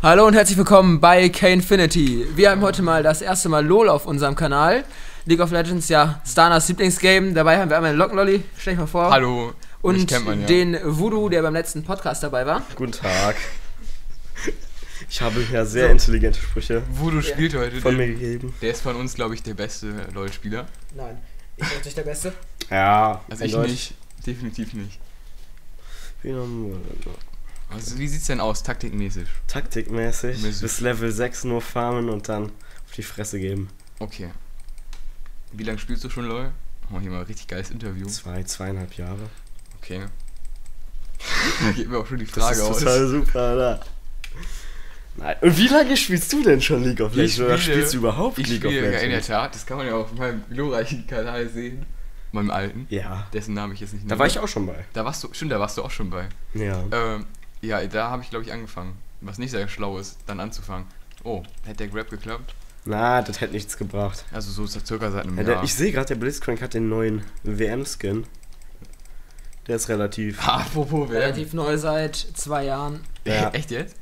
Hallo und herzlich willkommen bei K-Infinity. Wir haben heute mal das erste Mal LOL auf unserem Kanal. League of Legends, ja, Stanas Lieblingsgame. Dabei haben wir einmal den Lockenlolly, stell dich mal vor. Hallo. Und man ja. den Voodoo, der beim letzten Podcast dabei war. Guten Tag. Ich habe ja sehr intelligente Sprüche Voodoo spielt heute. von der, mir gegeben. der ist von uns, glaube ich, der beste LoL-Spieler. Nein, ich bin nicht der Beste. Ja, Also ich nicht. Definitiv nicht. Also wie sieht's denn aus, taktikmäßig? Taktikmäßig Mäßig. bis Level 6 nur farmen und dann auf die Fresse geben. Okay. Wie lange spielst du schon LoL? Oh, hier mal ein richtig geiles Interview. Zwei, zweieinhalb Jahre. Okay. da geht mir auch schon die Das Frage ist aus. total super, oder? Nein. Und wie lange spielst du denn schon League of Ich Legends? Oder spiele- spielst du überhaupt Ich League of ja in der Legends? Tat, das kann man ja auf meinem glorreichen Kanal sehen. Meinem alten. Ja. Dessen Namen ich jetzt nicht Da war ich auch schon bei. Da warst du, stimmt, da warst du auch schon bei. Ja. Ähm, ja, da habe ich glaube ich angefangen. Was nicht sehr schlau ist, dann anzufangen. Oh, hat der Grab geklappt? Na, das hätte nichts gebracht. Also so circa seit einem Ja, der, Jahr. ich sehe gerade, der Blitzcrank hat den neuen WM-Skin. Der ist relativ. Apropos wer? Relativ neu seit zwei Jahren. Ja. Echt jetzt?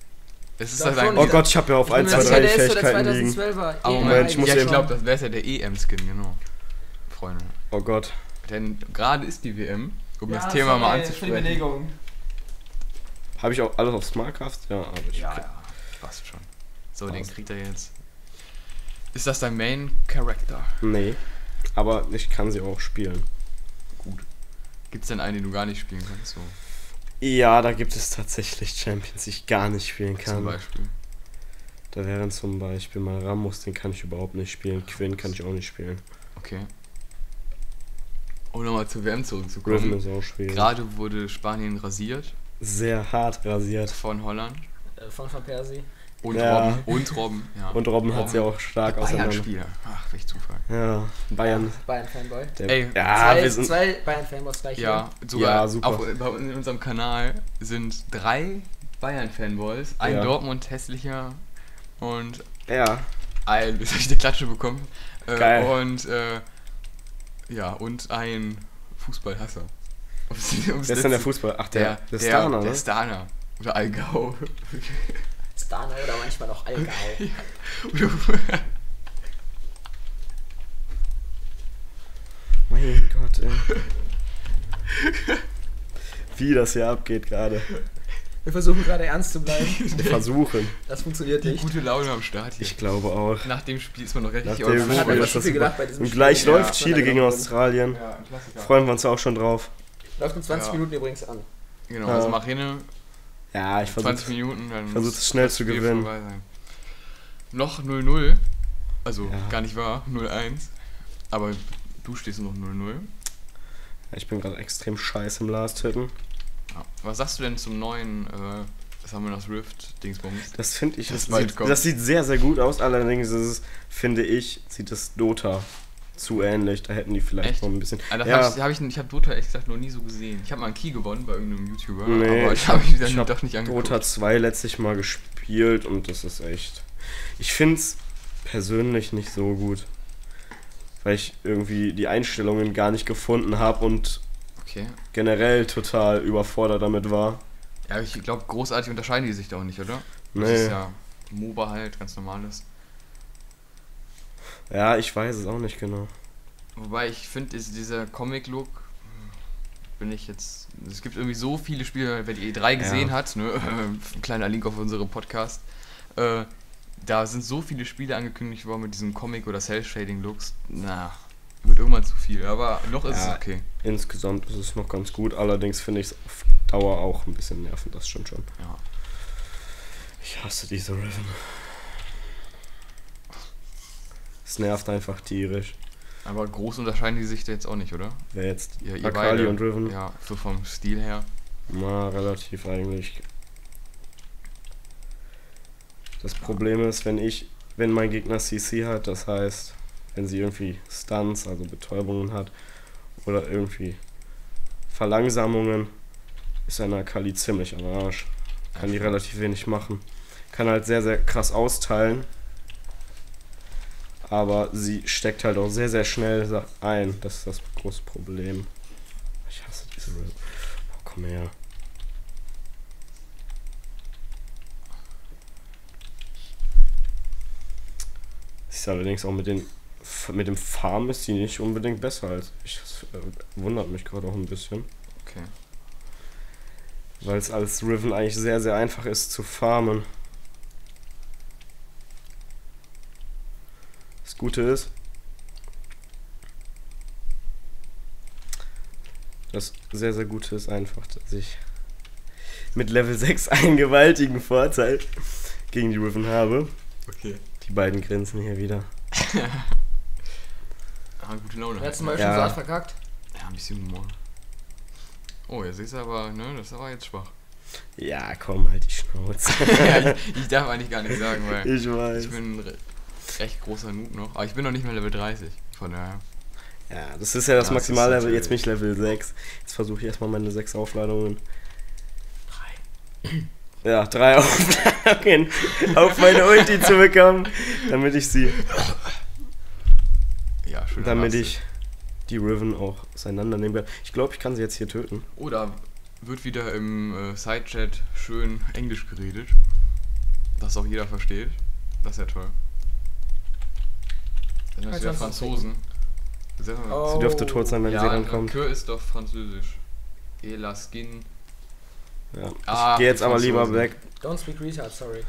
Es ist halt ein. Oh Gott, ich habe ja auf Ich bin 1, mir 2, sicher, 3 der ist so der Fähigkeiten liegen. 2012er. Aber EM Moment, ich muss ja, ich eben- glaube, das wäre ja der EM-Skin, genau. Freunde. Oh Gott. Denn gerade ist die WM, um Ja, das Thema mal anzusprechen. Habe ich auch alles auf Smartcast? Ja, aber ich. Ja, ja, passt schon. So, den Passt. kriegt er jetzt. Ist das dein Main Character? Nee. Aber ich kann sie auch spielen. Gut. Gibt's denn einen, den du gar nicht spielen kannst? So, Ja, da gibt es tatsächlich Champions, die ich gar nicht spielen kann. zum Beispiel. Da wären zum Beispiel mal Ramos, den kann ich überhaupt nicht spielen. Quinn kann ich auch nicht spielen. Okay. Um nochmal zur WM Griffin zurückzukommen. ist auch schwierig. Gerade wurde Spanien rasiert Sehr hart rasiert. von Holland. Äh, Von Van Persie. Und Ja. Robben. Und Robben, ja. Und Robben hat sie auch stark auseinander. Ach, welch Zufall. Ja, Bayern. Bayern-Fanboy. Der, Ey, ja, zwei wir sind. zwei Bayern-Fanboys gleich. Ja, sogar Ja, uns in unserem Kanal sind drei Bayern-Fanboys, ein Ja. Dortmund hässlicher und Ja, ein, jetzt habe ich eine Klatsche bekommen. Äh, Geil. Und äh, ja, und ein Fußballhasser. Um's- um's wer ist denn der Fußball? Ach, Der, der, der, Starner, der ne? Starner. Oder Allgäu. Stana oder manchmal auch Allgäu. Oder- Mein Gott, ey. Wie das hier abgeht gerade. Wir versuchen gerade ernst zu bleiben. Wir versuchen. Das funktioniert Die nicht. gute Laune am Start hier. Ich glaube auch. Nach dem Spiel ist man noch richtig dem Man hat zu das viel gedacht bei diesem Und gleich Spiel. läuft Ja. Chile gegen Ja. Australien. Ja. Freuen wir uns auch schon drauf. Läuft in 20 Ja. Minuten übrigens an. Genau, Ja. also mach hin, Ja, ich 20 versuche. Minuten, dann versuch es schnell das zu gewinnen. Noch 0-0, also Ja. gar nicht wahr, 0-1, aber du stehst noch 0-0. Ich bin gerade extrem scheiße im Last-Hitten. Ja. Was sagst du denn zum neuen, äh, was haben wir noch, Rift, Dingsbums? Das finde ich, Das das, sieht, kommt. das sieht sehr, sehr gut aus. Allerdings ist es, finde ich, sieht es Dota zu ähnlich. Da hätten die vielleicht Echt? noch ein bisschen. Das ja, hab ich, hab ich, ich habe Dota ehrlich gesagt noch nie so gesehen. Ich habe mal einen Key gewonnen bei irgendeinem YouTuber, Nee, aber ich habe mich dann ich hab doch nicht angeguckt. Dota 2 letztlich mal gespielt und das ist echt. Ich finde es persönlich nicht so gut. Weil ich irgendwie die Einstellungen gar nicht gefunden habe und Okay. generell total überfordert damit war. Ja, ich glaube, großartig unterscheiden die sich da auch nicht, oder? Das Nee. ist ja MOBA halt, ganz normales. Ja, ich weiß es auch nicht genau. Wobei ich finde, dieser Comic-Look bin ich jetzt. Es gibt irgendwie so viele Spiele, wer die E3 gesehen Ja. hat, ne? Ein kleiner Link auf unserem Podcast. Äh, da sind so viele Spiele angekündigt worden mit diesen Comic- oder Cell-Shading-Looks. Na, wird irgendwann zu viel, aber noch ist Ja. es okay. Insgesamt ist es noch ganz gut. Allerdings finde ich es auf Dauer auch ein bisschen nervend. Das stimmt schon. Ja. Ich hasse diese Riven. Es nervt einfach tierisch. Aber groß unterscheiden die sich da jetzt auch nicht, oder? Wer jetzt Ihr, ihr Akali beide. und Riven? Ja, so vom Stil her. Na, relativ eigentlich. Das Problem ist, wenn ich, wenn mein Gegner CC hat, das heißt, wenn sie irgendwie Stunts, also Betäubungen hat, oder irgendwie Verlangsamungen, ist eine Akali ziemlich am Arsch. Kann die relativ wenig machen. Kann halt sehr, sehr krass austeilen aber sie steckt halt auch sehr, sehr schnell ein. Das ist das große Problem. Ich hasse diese Rill. Oh, komm her. Sie ist allerdings auch mit, den, mit dem Farm ist sie nicht unbedingt besser als ich. Das äh, wundert mich gerade auch ein bisschen. Okay. Weil es als Riven eigentlich sehr, sehr einfach ist zu farmen. Das Gute ist, das sehr, sehr Gute ist einfach, dass ich mit Level 6 einen gewaltigen Vorteil gegen die Riven habe. Okay. Die beiden grinsen hier wieder. Ah, gute Laune. Letztes. Mal Ja. schon so hart verkackt. Ja, ein bisschen Humor. Oh, jetzt ist aber, ne, das ist aber jetzt schwach. Ja, komm, halt die Schnauze. ja, ich, ich darf eigentlich gar nicht sagen, weil ich weiß. ich bin recht großer Noob noch. Aber ich bin noch nicht mal Level 30. Von daher. Ja, das ist ja das das Maximallevel. Jetzt bin ich Level 6. Jetzt versuche ich erstmal meine 6 Aufladungen. Ja, drei Aufladungen auf meine Ulti zu bekommen, damit ich sie, Ja, schön. damit ich die Riven auch auseinandernehmen kann. Ich glaube, ich kann sie jetzt hier töten. Oder wird wieder im äh, Sidechat schön Englisch geredet. Das auch jeder versteht. Das ist ja toll. Das sind hast du's Franzosen. Oh. Sie dürfte tot sein, wenn sie ja, dann kommt. Kür ist doch französisch. Elaskin. Ja. Ich Ah, gehe jetzt aber lieber weg. Don't speak retard, sorry.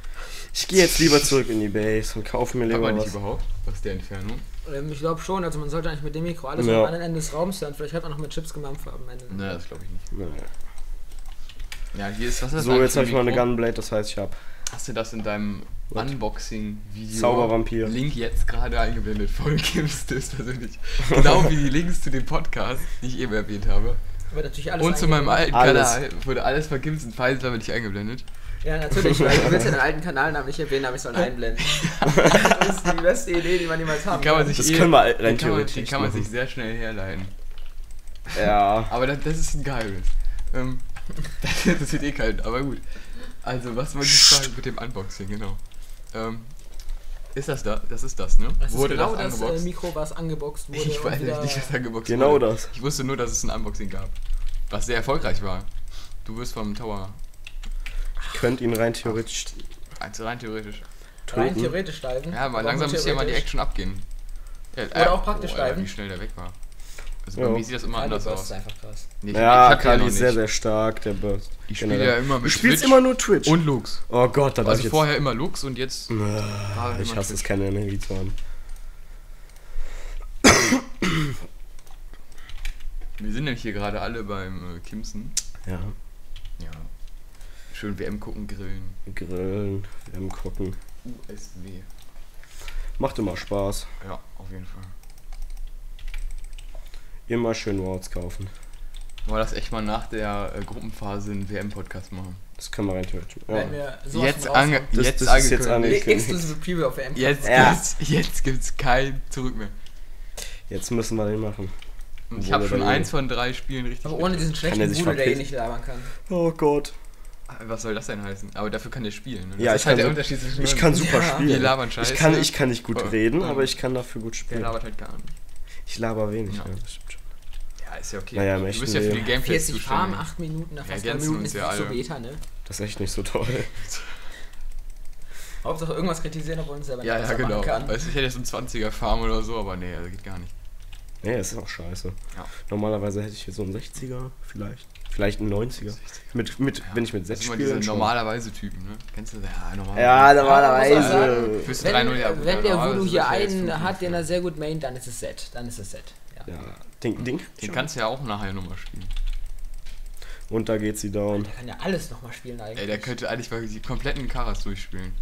Ich gehe jetzt lieber zurück in die Base und kaufe mir lieber nicht was. überhaupt? Was ist der Entfernung? Ähm, ich glaube schon, also man sollte eigentlich mit dem Mikro alles Ja. am anderen Ende des Raums hören. Vielleicht hat man noch mit Chips gemampft am Ende. Ne, das glaube ich nicht. Naja. Ja, hier ist was ist So, jetzt habe ich mal eine? Gunblade, das heißt, ich habe Hast du das in deinem? Unboxing-Video? Zaubervampir. Link jetzt gerade eingeblendet. Voll gibst es persönlich. Genau wie die Links zu dem Podcast, die ich eben erwähnt habe. Wird natürlich alles Und zu meinem alten Alles. Kanal wurde alles vergibst und Files aber nicht eingeblendet. Ja, natürlich, weil du willst ja den alten Kanalnamen nicht erwähnen, aber ich soll ihn einblenden. das ist die beste Idee, die man niemals haben kann man sich Das eh- können wir rein die kann man, theoretisch die kann man sich sehr schnell herleiten. Ja. Aber das, das ist ein Geheimnis. Ähm, das interessiert eh keinen, aber gut. Also, was wollte ich fragen mit dem Unboxing, genau. Ähm, ist das da? Das ist das, ne? Das ist wurde genau das das, äh, angeboxt? Mikro, was angeboxt wurde. ich weiß wieder- nicht, dass angeboxt Genau wurde. das. Ich wusste nur, dass es ein Unboxing gab. Was sehr erfolgreich war. Du wirst vom Tower. Könnt ihn rein theoretisch Also rein theoretisch. rein töten. theoretisch steigen. Ja, aber langsam müsste ja mal die? Action abgehen. Ja, Oder auch praktisch oh, steigen. wie schnell der weg war. Also Ja. bei mir sieht das immer Kali anders Burst aus. ist einfach krass. Nee, ich- Ja, ich Kali ist sehr, sehr stark, der Burst. Ich spiele ja immer Du mit spielst Twitch immer nur Twitch. und Lux. oh Gott, da Also ich jetzt. vorher immer Lux und jetzt. Ah, ich hasse es, Twitch. keine Energie zu haben. Wir sind nämlich hier gerade alle beim äh, Kimsen. Ja, Ja. Schön WM gucken, grillen. grillen, WM gucken. USW. Macht immer Spaß. Ja, auf jeden Fall. Immer schön Worts kaufen. Wollen wir das echt mal nach der äh, Gruppenphase einen WM-Podcast machen? Das können wir rein theoretisch. Wenn Ja. Jetzt, ange. Das- jetzt das ist jetzt angekündigt. Preview auf WM. Jetzt, Ja. gibt's, jetzt gibt's kein Zurück mehr. Jetzt müssen wir den machen. Und ich habe schon eins von drei Spielen richtig. Aber ohne diesen schlechten er Bruder, der eh nicht labern kann. Oh Gott. Was soll das denn heißen? Aber dafür kann der spielen. Ne? Das Ja, ist ich halt kann der so- Unterschied zwischen Ich kann super Ja. spielen. Wir labern Scheiße. Ich kann, ich kann nicht gut Oh, reden, oh. aber ich kann dafür gut Der spielen. labert halt gar nicht. Ich laber wenig, Ja. ja. das stimmt schon. Ja, ist ja okay. Naja, du bist ja für die Leben. Gameplays 40 Farm, zuständig. 8 Minuten, nach fast 3 ergänzen Minuten uns ist ja nicht so beta, ne? Das ist echt nicht so toll. Hauptsache irgendwas kritisieren, obwohl es selber Ja, nicht ja, besser genau. machen kann. Weißt du, ich hätte jetzt einen 20er Farm oder so, aber nee, das geht gar nicht. Nee, das ist auch scheiße. Ja. Normalerweise hätte ich jetzt so einen 60er, vielleicht. Vielleicht einen 90er. Mit, mit, Ja, wenn ich mit Das 6 sind immer spiele. diese schon. normalerweise Typen, ne? Kennst du? Ja, normalerweise. Ja, Ja, normalerweise. Fürs Wenn, 3-0 ja gut, wenn der Voodoo das hier ja einen hat, den er sehr gut main, dann ist es Set. Dann ist es Set. Ja. Ja, Ding, Ding. Den kannst du ja auch nachher nochmal spielen. Und da geht sie down. Der kann ja alles nochmal spielen eigentlich. Ey, der könnte eigentlich mal die kompletten Karas durchspielen.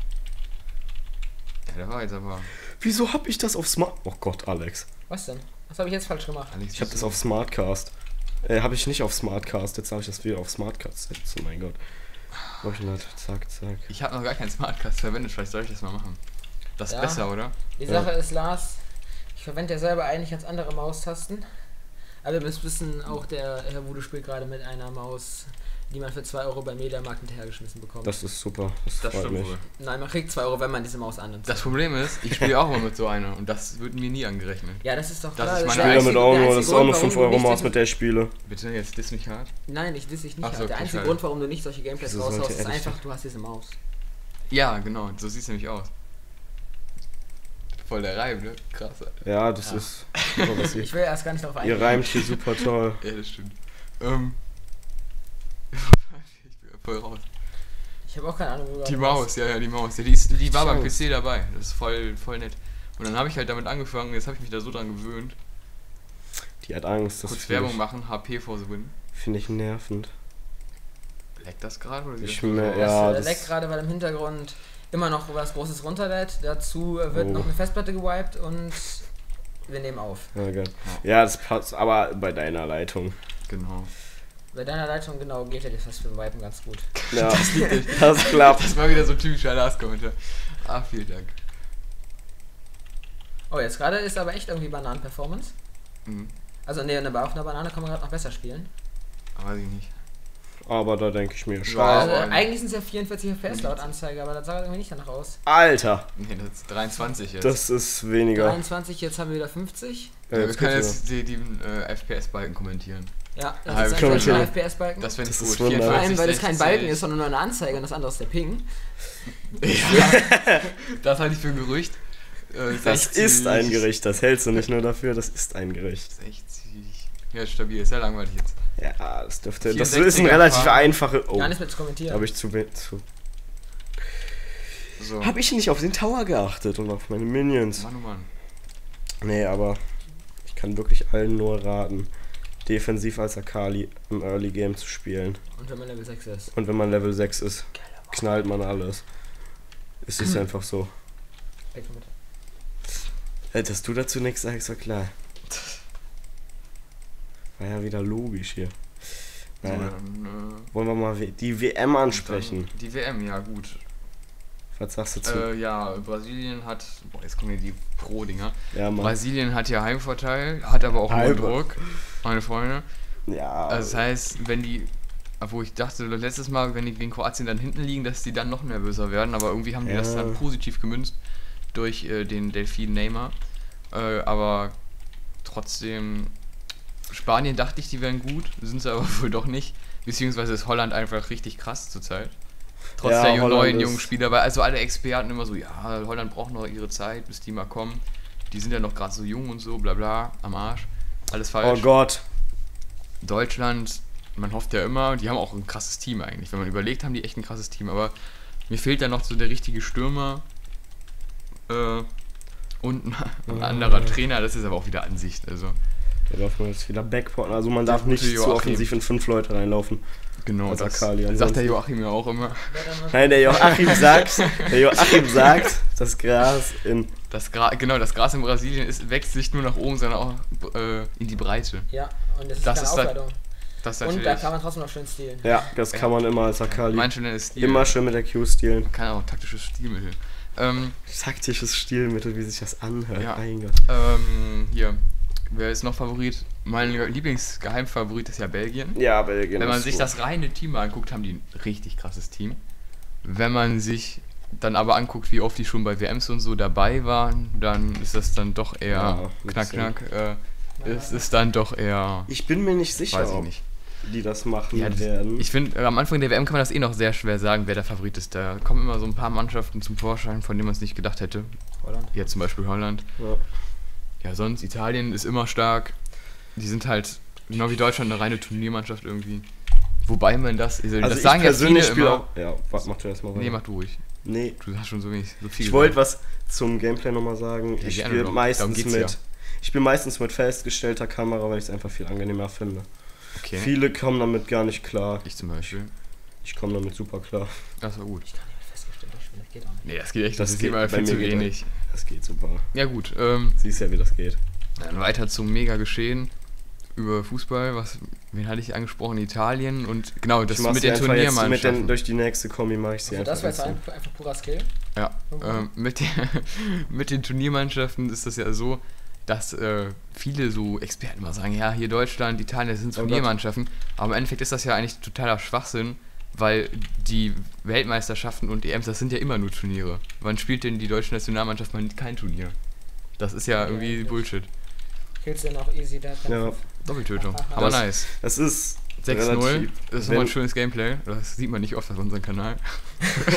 Ja, der war jetzt aber. Wieso hab ich das auf Smart... Oh Gott, Alex. Was denn? Was habe ich jetzt falsch gemacht? Alex, Ich hab das auf Smartcast. Äh, hab ich nicht auf Smartcast. Jetzt habe ich das wieder auf Smartcast setzen. Oh mein Gott. Mach ich nicht. Zack, zack. Ich habe noch gar keinen Smartcast verwendet, vielleicht soll ich das mal machen. Das ist Ja. besser, oder? Die Ja. Sache ist, Lars, verwende ja selber eigentlich ganz andere Maustasten. Aber wir müssen wissen, auch der Herr Voodoo spielt gerade mit einer Maus, die man für 2 Euro beim Mediamarkt hinterhergeschmissen bekommt. Das ist super. Das, Das freut stimmt mich. wohl. Nein, man kriegt 2 Euro, wenn man diese Maus annimmt. Das Problem ist, ich spiele auch immer mit so einer und das wird mir nie angerechnet. ja, das ist doch Das klar. ist Ich spiele damit auch nur. Das ist auch warum 5 du Euro Maus, mit der ich spiele. Bitte jetzt diss mich hart. Nein, ich diss dich nicht. Ach so, hart. der einzige. Grund, warum du nicht solche Gameplays raushaust, ist einfach, du hast diese Maus. Ja, genau, so sieht es nämlich aus. Voll der Reim, ne? Krass. Alter. Ja, das Ja. ist. super, was ihr, Ich will erst gar nicht darauf ihr eingehen. reimt hier super toll. Ja, das stimmt. Ähm. ich bin voll raus. Ich habe auch keine Ahnung, wo du Die Maus, ja, ja, die Maus. Ja, die, ist, die war beim. PC dabei. Das ist voll, voll nett. Und dann habe ich halt damit angefangen, jetzt habe ich mich da so dran gewöhnt. Die hat Angst, das Kurz finde Werbung ich, machen, HP for the win. find ich nervend. Leckt das gerade oder Ich das ja, das- leckt gerade, weil im Hintergrund immer noch was Großes runterlädt. Dazu wird Oh. noch eine Festplatte gewiped und wir nehmen auf. Ja, geil. ja, das passt, aber bei deiner Leitung. Genau. Bei deiner Leitung genau geht ja die Festplatte wipen ganz gut. Ja, Das das klappt. Das war wieder so ein typischer Last-Kommentar. Ah, vielen Dank. Oh, jetzt gerade ist aber echt irgendwie Bananen-Performance. Mhm. Also nee, eine- auf einer Banane kann man gerade noch besser spielen. Aber weiß ich nicht. Aber da denke ich mir, Ja, schade. Also, eigentlich sind es ja 44 FPS laut Anzeige, aber das sah irgendwie nicht danach aus. Alter, Nee, das ist 23 jetzt. das ist weniger. 23, jetzt haben wir wieder 50. Ja, ja, wir können jetzt die, die äh, FPS-Balken kommentieren. Ja, Ah, das wir ist einfach ein schon- FPS-Balken. Das wäre Das nicht ist gut. Vor allem, weil es kein 60. Balken ist, sondern nur eine Anzeige und das andere ist der Ping. Ja. das halte ich für ein Gerücht. Äh, Das 60. ist ein Gericht, das hältst du nicht nur dafür, das ist ein Gericht. 60. Ja, stabil, ist ja langweilig jetzt. Ja, das dürfte. Das 64er ist ein relativ Fahren. einfache. Oh, Gar nichts mehr zu kommentieren. habe ich zu, zu. So. Habe ich nicht auf den Tower geachtet und auf meine Minions. Mann, oh Mann. Nee, aber ich kann wirklich allen nur raten, defensiv als Akali im Early Game zu spielen. Und wenn man Level 6 ist. Und wenn man Level 6 ist, knallt man alles. Es ist einfach so. Weg damit. Dass du dazu nichts sagst, war klar. War ja wieder logisch hier. Naja, dann, wollen wir mal die WM äh, ansprechen. Die WM, ja gut. Was sagst du zu? Äh, ja, Brasilien hat. Boah, jetzt kommen hier die Pro-Dinger. ja. Brasilien hat ja Heimvorteil, hat aber auch Halbe. Druck, meine Freunde. Ja. Also das heißt, wenn die, obwohl ich dachte letztes Mal, wenn die gegen Kroatien dann hinten liegen, dass die dann noch nervöser werden, aber irgendwie haben die das Ja. dann positiv gemünzt durch äh, den Delfin Neymar. Äh, aber trotzdem, Spanien dachte ich, die wären gut, sind sie aber wohl doch nicht. Beziehungsweise ist Holland einfach richtig krass zurzeit. Trotz Ja, der Holland neuen jungen Spieler, weil also alle Experten immer so, ja, Holland braucht noch ihre Zeit, bis die mal kommen. Die sind ja noch gerade so jung und so, bla bla, am Arsch. Alles falsch. oh Gott. Deutschland, man hofft ja immer, die haben auch ein krasses Team eigentlich. Wenn man überlegt, haben die echt ein krasses Team. Aber mir fehlt da noch so der richtige Stürmer äh, und ein, ein anderer Trainer. Das ist aber auch wieder Ansicht. Also Da darf man jetzt wieder backporten. Also man darf nicht gute zu Joachim. offensiv in fünf Leute reinlaufen. genau, das Akali, sagt der Joachim ja auch immer. Nein, der Joachim sagt, der Joachim sagt, das Gras in. Das Gra genau, das Gras in Brasilien ist, wächst nicht nur nach oben, sondern auch äh, in die Breite. Ja, und das ist Das keine ist dann- Aufladung. Das ist Und da kann man trotzdem noch schön stehlen. Ja, das kann man immer als Akali. mein schöner Stil. Immer schön mit der Q stehlen. Kann auch taktisches Stilmittel. Ähm, Taktisches Stilmittel, wie sich das anhört. Ja. Mein Gott. ähm, hier. Wer ist noch Favorit? Mein Lieblingsgeheimfavorit ist ja Belgien. Ja, Belgien. Wenn man ist sich so. das reine Team mal anguckt, haben die ein richtig krasses Team. Wenn man sich dann aber anguckt, wie oft die schon bei WMs und so dabei waren, dann ist das dann doch eher Ja, knack knack. Äh, es ist dann doch eher, Ich bin mir nicht sicher, weiß ich ob nicht. die das machen Ja, das, werden. ich finde, äh, am Anfang der WM kann man das eh noch sehr schwer sagen, wer der Favorit ist. Da kommen immer so ein paar Mannschaften zum Vorschein, von denen man es nicht gedacht hätte. Holland. Jetzt zum Beispiel Holland. ja. Ja, sonst Italien ist immer stark. Die sind halt, genau wie Deutschland, eine reine Turniermannschaft irgendwie. Wobei man das, also, Also das ich sagen ja persönlich viele spiele immer. auch. Ja, was macht du erstmal Nee, weiter? mach du ruhig. Nee, Du hast schon so wenig, so viel ich wollte was zum Gameplay nochmal sagen. Ja, ich spiele meistens mit. ja. Ich spiele meistens mit festgestellter Kamera, weil ich es einfach viel angenehmer finde. Okay. Viele kommen damit gar nicht klar. Ich zum Beispiel. Ich komme damit super klar. Das war gut. Ich kann nicht festgestellt, das Spiel, das geht auch nicht. Nee, das geht echt, Das das, ist geht immer bei viel zu geht wenig. Das geht super. Ja gut, ähm, Siehst ja, wie das geht. dann weiter zum mega Geschehen über Fußball. Was, wen hatte ich angesprochen? Italien und genau, das mit den einfach den, Turniermannschaften. durch die nächste Kombi mache ich sie Also das einfach. war jetzt jetzt so. ein, einfach purer Skill. Ja, Okay. ähm, mit, den, mit den Turniermannschaften ist das ja so, dass äh, viele so Experten mal sagen, ja, hier Deutschland, Italien, das sind Oh. Turniermannschaften. Aber im Endeffekt ist das ja eigentlich totaler Schwachsinn, weil die Weltmeisterschaften und EMs, das sind ja immer nur Turniere. Wann spielt denn die deutsche Nationalmannschaft mal kein Turnier? Das ist ja Ja, irgendwie wirklich. Bullshit. Kills den auch easy, keine Ja. Doppeltötung. Aber Das- nice. Das ist 6-0. relativ. Das ist nochmal ein schönes Gameplay. Das sieht man nicht oft auf unserem Kanal.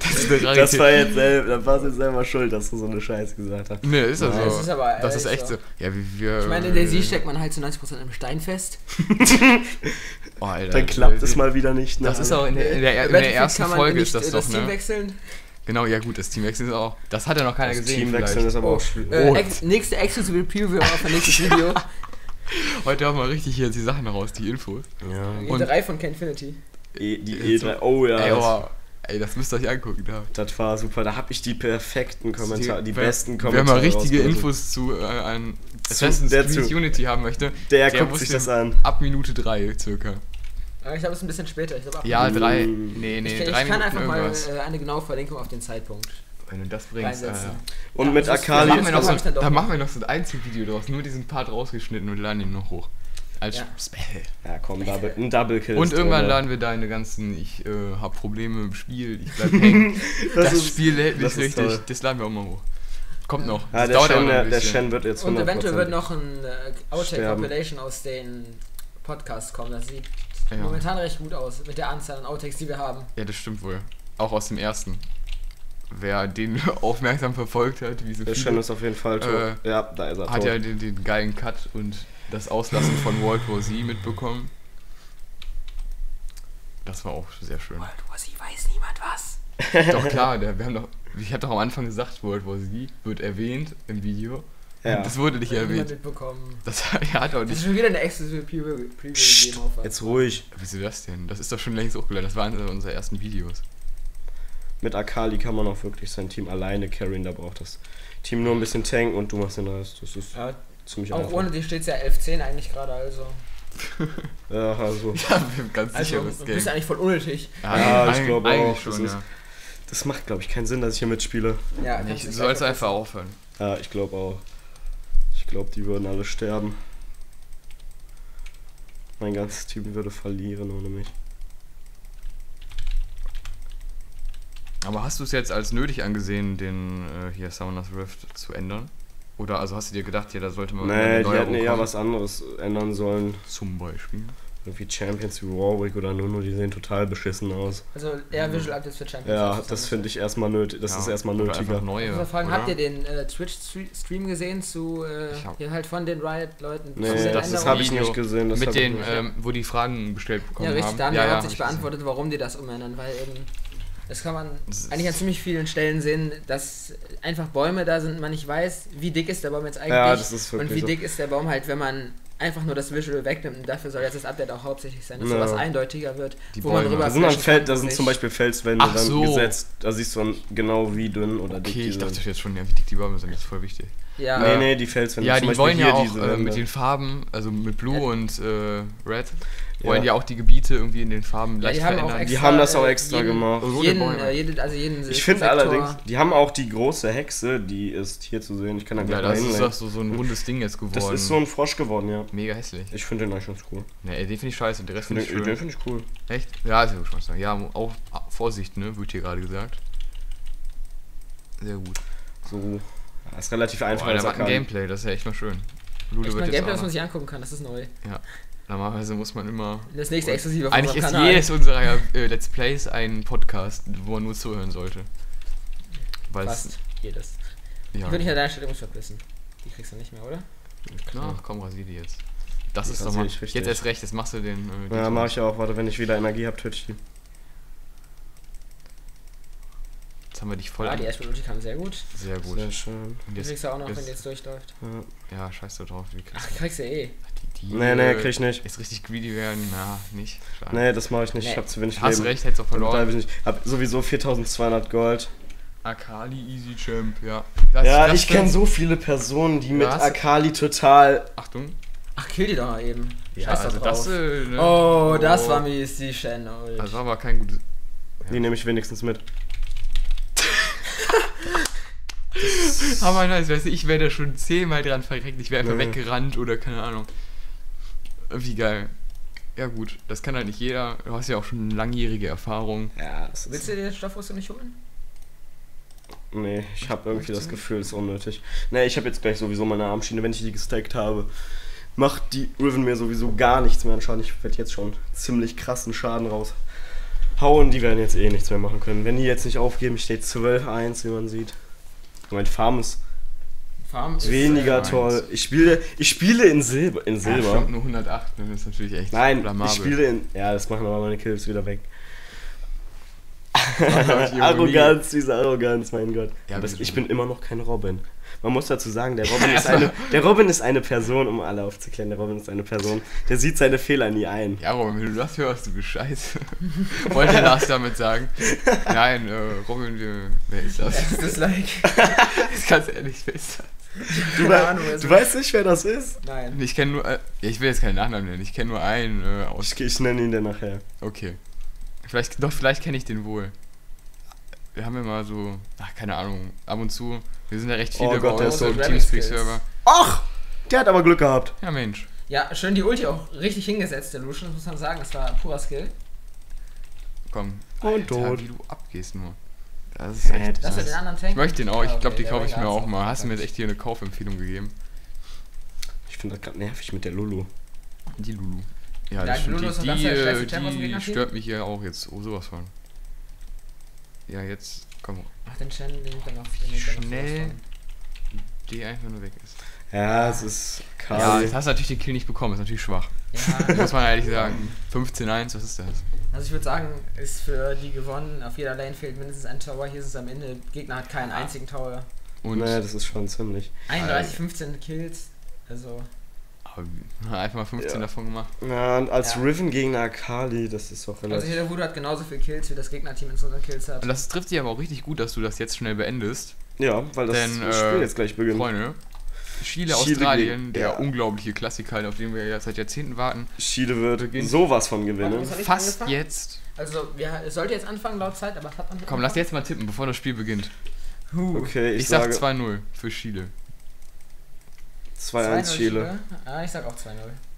das ist eine Das war jetzt selber, da warst du jetzt selber schuld, dass du so eine Scheiße gesagt hast. Nee, ist das Nein. so. Das ist aber das ist ehrlich echt so. so. Ja, wie wir. Ich meine, in der Sie steckt man halt zu 90% im Stein fest. Oh, Alter, Dann klappt es mal wieder nicht. ne? Das ist auch in der, in der, in der ersten kann man Folge nicht, ist das äh, doch, das Team ne? wechseln. Genau, ja gut, das Teamwechsel ist auch. Das hat ja noch keiner Das gesehen. Teamwechseln ist aber Oh, auch schwierig. Äh, Oh. ex nächste Exclusive Preview auf ein nächstes Video. Heute haben wir richtig hier die Sachen raus, die Infos. Ja. Und- E3 von Kenfinity. E, die E3, oh ja. Ey, das, oh, ey, das müsst ihr euch angucken. Da. das war super. Da habe ich die perfekten Kommentare, die, wer, besten Wer Kommentare. mal richtige. Infos zu äh, einem Zu- Assassin's der Creed zu- Unity haben möchte, Der, der guckt sich das an. ab Minute 3 circa. Aber ich glaube, es ist ein bisschen später. Ich, glaub, Ja, drei. Nee, nee, ich, ich drei kann Minuten einfach mal irgendwas. äh, eine genaue Verlinkung auf den Zeitpunkt Wenn du das bringst, äh, reinsetzen. Und Ja, mit das ist- Da Akali. machen, wir noch das so, hab ich dann doch da machen wir noch so ein Einzelvideo draus, nur diesen Part rausgeschnitten und laden ihn noch hoch. Als Ja. Special. Ja, komm, Double, ein Double Kill. Und irgendwann drin, laden wir deine ganzen, ich äh, hab Probleme im Spiel, ich bleib hängen. das ist- Spiel hält das nicht ist richtig, toll. das laden wir auch mal hoch. Kommt noch. Ja, Das der Shen, noch der. Shen wird jetzt 100%. Und eventuell wird noch ein äh, Sterben. Outtake-Compilation aus den Podcasts kommen. Das sieht Ja. momentan recht gut aus mit der Anzahl an Outtakes, die wir haben. Ja, das stimmt wohl. Auch aus dem ersten. Wer den aufmerksam verfolgt hat, wie so Der Shen ist auf jeden Fall tot. Äh, ja, da ist er hat tot. ja den, den geilen Cut und das Auslassen von World War Z mitbekommen. Das war auch sehr schön. World War Z weiß niemand was. doch klar, der, wir haben doch, ich habe doch am Anfang gesagt, World War Z wird erwähnt im Video. Ja. Das wurde nicht erwähnt. mitbekommen. Das er hat auch Das ist nicht. schon wieder eine Exclusive Preview gegeben. Jetzt ruhig. Wieso das denn? Das ist doch schon längst hochgeladen. Das waren unsere ersten Videos. Mit Akali kann man auch wirklich sein Team alleine carryen. Da braucht das Team nur ein bisschen tanken und du machst den Rest. Das ist Ja, ziemlich auch einfach. ohne die steht es ja 11-10 eigentlich gerade, also. Ja, also. Ja, ganz Also, sicheres du Game. bist eigentlich voll unnötig. Ja, ich eig- glaube auch, schon, das ja. Das macht, glaube ich, keinen Sinn, dass ich hier mitspiele. Ja, Ich du soll es einfach aufhören. Ja, ich glaube auch. Ich glaube, die würden alle sterben. Mein ganzes Team würde verlieren ohne mich. Aber hast du es jetzt als nötig angesehen, den äh, hier Summoners Rift zu ändern? Oder also hast du dir gedacht, ja, da sollte man Nee, die hätten eher was anderes ändern sollen. Zum Beispiel. Irgendwie Champions wie Warwick oder Nuno, die sehen total beschissen aus. Also eher Visual Updates für Champions. Ja, das finde ich erstmal nötig. Das Ja, ist erstmal nötiger. Neue. Ich muss fragen, oder? habt ihr den äh, Twitch-Stream gesehen zu, äh, hier halt von den Riot-Leuten? Nee, das das, habe ich nicht gesehen. Mit den, nicht. ähm, wo die Fragen bestellt bekommen Ja, richtig, haben. da haben ja, wir ja, hauptsächlich hab ich beantwortet, warum die das umändern, weil eben, das kann man eigentlich an ziemlich vielen Stellen sehen, dass einfach Bäume da sind, man nicht weiß, wie dick ist der Baum jetzt eigentlich ja, das ist und wie so. dick ist der Baum halt, wenn man einfach nur das Visual wegnimmt und dafür soll jetzt das Update auch hauptsächlich sein, dass Ja. sowas eindeutiger wird, Die wo man Bäume. drüber Da sind, Feld, da sind zum Beispiel Felswände Ach dann so. gesetzt. Da siehst du dann genau, wie dünn oder dick Okay, die ich dachte sind. jetzt schon, ja, wie dick die Bäume sind, das ist voll wichtig. Ja, Nee, nee, die Felswände. Ja, zum die Beispiel wollen ja hier auch diese äh, mit den Farben, also mit Blue Ja. und äh, Red, wollen Ja. die auch die Gebiete irgendwie in den Farben Ja, leicht die haben auch verändern. extra- Die haben das auch extra jeden- gemacht. Jeden, Bäume. äh, jede, also jeden Ich finde allerdings, die haben auch die große Hexe, die ist hier zu sehen. Ich kann da ja, gleich mal das ist doch so, so ein rundes Ding jetzt geworden. Das ist so ein Frosch geworden, ja. Mega hässlich. Ich finde den eigentlich ganz cool. Ne, ey, den finde ich scheiße Rest Den, finde ich den schön. finde ich cool. Echt? Ja, sehr gut, muss ich sagen. Ja, auch Vorsicht, ne, wird hier gerade gesagt. Sehr gut. So. Ja, ist relativ einfach. Da war ein. Gameplay, das ist ja echt mal schön. Ludo Echt mal Gameplay, das auch man sich angucken kann, das ist neu. Normalerweise muss man immer. Das nächste Exklusive auf Eigentlich ist Kanal. jedes unserer äh, Let's Plays ein Podcast, wo man nur zuhören sollte. Weil es. Fast jedes. Ja, Ich würde dich an deiner Stelle muss verbissen. Die kriegst du nicht mehr, oder? klar, komm, rasier die jetzt. Das Die ist doch mal. ich. Jetzt erst recht, jetzt machst du den. Äh, Ja, den- mach ich auch. Warte, wenn ich wieder Energie habe, töte ich die. Jetzt haben wir dich voll. Ja, an- die Erstbiologie kam sehr gut. Sehr gut. Sehr schön. Und Die jetzt, kriegst du auch noch, wenn die jetzt durchläuft. Ja. Ja, scheiß da drauf. Wie kriegst Ach, kriegst du eh. Die, die, Nee, nee, äh, krieg ich nicht. Jetzt richtig greedy werden? Na, nicht. Schade. Nee, das mache ich nicht. Ich Nee. habe zu wenig Hast Leben. recht, hättest auch verloren. ich nicht. Hab sowieso 4200 Gold. Akali Easy Champ, ja. Das- ja, das ich kenne so viele Personen, die mit Was? Akali total. Achtung. Ach, kill die doch mal eben. Ja, Scheiß da also drauf. das. Äh, ne? Oh, das war mies, die Shen. Das war aber kein gutes. Die nehme ich wenigstens mit. Aber nice, weißt du, ich wäre da schon zehnmal dran verreckt. Ich wäre einfach Nee. weggerannt oder keine Ahnung. Wie geil. Ja, gut, das kann halt nicht jeder. Du hast ja auch schon langjährige Erfahrung. Ja, das Willst du dir den Stoffrüstung nicht holen? Nee, ich habe irgendwie das Gefühl, es ist unnötig. Nee, ich habe jetzt gleich sowieso meine Armschiene, wenn ich die gestackt habe. macht die Riven mir sowieso gar nichts mehr anschauen. Ich werde jetzt schon ziemlich krassen Schaden raushauen. Die werden jetzt eh nichts mehr machen können. Wenn die jetzt nicht aufgeben, steht 12-1, wie man sieht. Mein Farm ist Farm ist, weniger toll. Ich spiele, ich spiele in Silber. In Ja, Silber. stimmt, nur 108, ne? das ist natürlich echt Nein, blamabel. ich spiele in. Ja, das machen aber meine Kills wieder weg. Arroganz, diese Arroganz, mein Gott. Ja, Aber das, ich bin immer noch kein Robin. Man muss dazu sagen, der Robin, ist eine, der Robin ist eine Person, um alle aufzuklären. Der Robin ist eine Person, der sieht seine Fehler nie ein. Ja, Robin, wenn du das hörst, du Bescheid. Wollte Lars damit sagen. Nein, äh, Robin, wer, ist das? Das ist like. ist ganz ehrlich, wer ist das? Du, Keine Ahnung, wer du weißt nicht, wer das ist? Nein. Ich kenne nur, äh, ich will jetzt keinen Nachnamen nennen, ich kenne nur einen äh, aus. Ich, ich nenne ihn dann nachher. Okay. Vielleicht, doch, vielleicht kenne ich den wohl. Wir haben ja mal so, ach, keine Ahnung, ab und zu, wir sind ja recht viele Oh Gott, der bei uns ist so im Rabbit Teamspeak-Server. Ach! Der hat aber Glück gehabt. Ja, Mensch. Ja, schön die Ulti auch richtig hingesetzt, der Lucian, das muss man sagen. Das war purer Skill. Komm. Und Alter, tot. wie du abgehst nur. Das ist echt. Lass dir den anderen Tank. Ich möchte den auch, ich Ja, glaube, okay, die kaufe ich mir auch mal. Hast du mir jetzt echt hier eine Kaufempfehlung gegeben? Ich finde das gerade nervig mit der Lulu. Die Lulu. Ja, Ja, die stimmt. Lulu ist Die, die, äh, die Gegnerteam. stört mich hier auch jetzt oh, sowas von. Ja, jetzt, komm, Ach, den Shen, den nimmt er noch. Er noch Schnell. die einfach nur weg ist. Ja, es ist Ja, Kali. jetzt hast du natürlich den Kill nicht bekommen, ist natürlich schwach. von. Muss Ja, man ehrlich sagen. 15-1, was ist das? Also ich würde sagen, ist für die gewonnen. Auf jeder Lane fehlt mindestens ein Tower. Hier ist es am Ende. Gegner hat keinen einzigen Tower. Und nee, das ist schon ziemlich. 31, 15 Kills. Also, aber einfach mal 15 Ja. davon gemacht. Ja, und als Ja. Riven gegen Akali, das ist doch also relativ. hier der Voodoo hat genauso viel Kills wie das Gegnerteam insgesamt Kills hat. Und das trifft sich aber auch richtig gut, dass du das jetzt schnell beendest. ja, weil das Denn, Spiel äh, jetzt gleich beginnt. Freunde, Chile, Chile Australien, gegen- der ja. unglaubliche Klassiker, auf den wir ja seit Jahrzehnten warten. Chile wird Beginnt. sowas von gewinnen. Fast angefangen? jetzt. Also, ja, es sollte jetzt anfangen laut Zeit, aber es hat angefangen. Komm, lass jetzt mal tippen, bevor das Spiel beginnt. Huh. Okay, ich, Ich, sag sage 2-0 für Chile. 2-1 Chile. Ah, ich sag auch 2-0.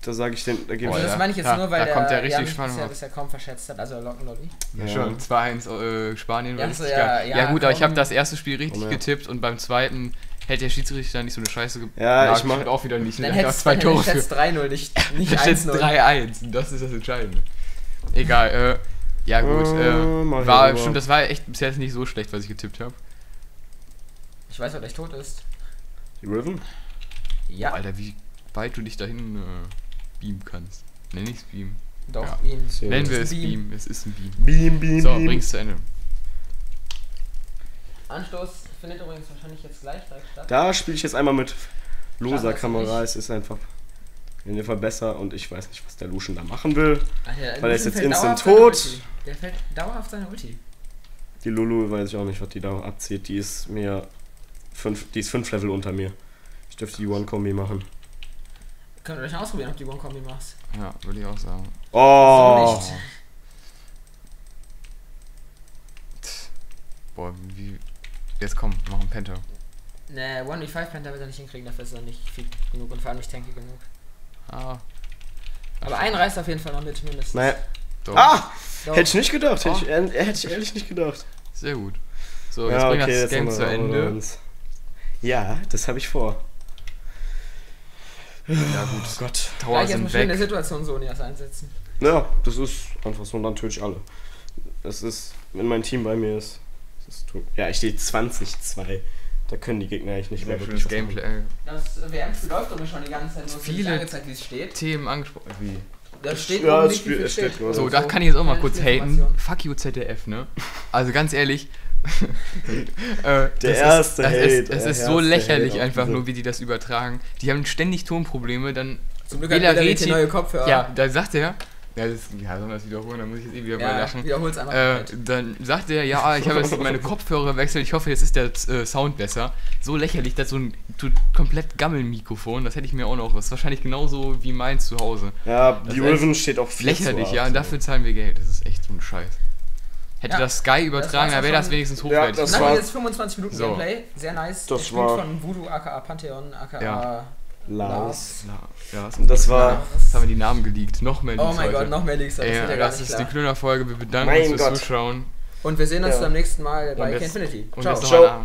Da sage ich den Oh, Ergebnis. Also das ja. meine ich jetzt Da- nur, weil da der kommt ja richtig Spannung bisher, auf. bisher kaum verschätzt hat, also Locken Lobby. Ja, Ja. schon. 2-1 äh, Spanien. war Ja, so, ja, ja, ja, gut, aber ich habe das erste Spiel richtig Oh, ja. getippt und beim zweiten hätte der Schiedsrichter nicht so eine Scheiße ge- Ja, Ja, ich mach- stimmt auch wieder nicht. Dann Der hat hättest zwei dann Tore hättest für. 3-0, nicht, nicht Da steht 1-0. 3-1 und das ist das Entscheidende. Egal, äh, ja gut, Äh, äh, war, stimmt, das war echt bisher nicht so schlecht, was ich getippt habe. Ich weiß, wer gleich tot ist. Die Riven? Ja, Alter, wie weit du dich dahin äh, beamen kannst. Nenn ich's Beam. doch, Ja. ihn. Ja, Nennen wir es Beam. Beam. Es ist ein Beam. Beam, Beam, So, Beam. bring's zu Ende. Anstoß findet übrigens wahrscheinlich jetzt gleich statt. Da spiele ich jetzt einmal mit loser du Kamera. Es ist einfach in dem Fall besser und ich weiß nicht, was der Lucian da machen will. Ach, der Weil er ist jetzt fällt instant tot. Der fällt dauerhaft seine Ulti. Die Lulu weiß ich auch nicht, was die da abzieht. Die ist mir fünf, die ist fünf Level unter mir. Ich dürfte die One-Kombi machen. Könnt ihr euch mal ausprobieren, ob du die One-Kombi machst. Ja, würde ich auch sagen. Oh! So nicht. Boah, wie. Jetzt komm, mach einen Penta. Ne, 1v5 Penta wird er nicht hinkriegen, dafür ist er nicht viel genug und vor allem nicht tanky genug. Ah. Aber einen reißt auf jeden Fall noch mit, mindestens. Naja. Doch. Ah! Doch. Hätte ich nicht gedacht. Hätte, Oh. ich, ehr- hätte ich ehrlich nicht gedacht. Sehr gut. So, jetzt bring das jetzt Game haben zu wir Ende. Ja, das habe ich vor. Ja gut, Oh Gott. Tower Gleich sind schön in der weg. Situation Sonias einsetzen. Ja, das ist einfach so und dann töte ich alle. Das ist, wenn mein Team bei mir ist. Das ist, ja, ich stehe 20-2. Da können die Gegner eigentlich nicht mehr Sehr wirklich schönes was machen. Gameplay. Das WM-Spiel läuft doch schon die ganze Zeit, nur Viele- angezeigt, wie es steht. Themen angesprochen. Wie? Da steht Ja, oben es steht- steht nur So, da kann ich jetzt auch mal kurz haten. Fuck you ZDF, ne? Also ganz ehrlich. äh, das erste ist, Hate, Es ist, der es ist so lächerlich Hate einfach nur, wie die das übertragen. Die haben ständig Tonprobleme, dann. Zum Glück hat Bela Reti neue Kopfhörer. Ja, da sagt er. Ja, das, ja, sollen wir das wiederholen? Dann muss ich jetzt eh wieder mal ja lachen. wiederhol's einfach. Äh, komplett. dann sagt er, ja, ich habe jetzt meine Kopfhörer gewechselt, ich hoffe, jetzt ist der äh, Sound besser. So lächerlich, das ist so ein komplett Gammelmikrofon, das hätte ich mir auch noch. Das ist wahrscheinlich genauso wie meins zu Hause. Ja, Das die Riven steht auch viel Lächerlich, zu ja, und dafür zahlen wir Geld. Das ist echt so ein Scheiß. Hätte Ja, das Sky übertragen, dann wäre das wenigstens Ja, hochwertig. das Dann war- jetzt 25 Minuten So. Gameplay, sehr nice. Das war- von Voodoo aka Pantheon aka Ja. Lars. Ja, ja, Und das war. Jetzt haben wir die Namen geleakt. Noch mehr Oh Leaks mein heute. Gott, noch mehr Leaks, das ja das ist klar. die Klöner-Folge. Wir bedanken Mein uns fürs Gott. Zuschauen. Und wir sehen uns Ja. beim nächsten Mal bei. Und Ciao. Ciao.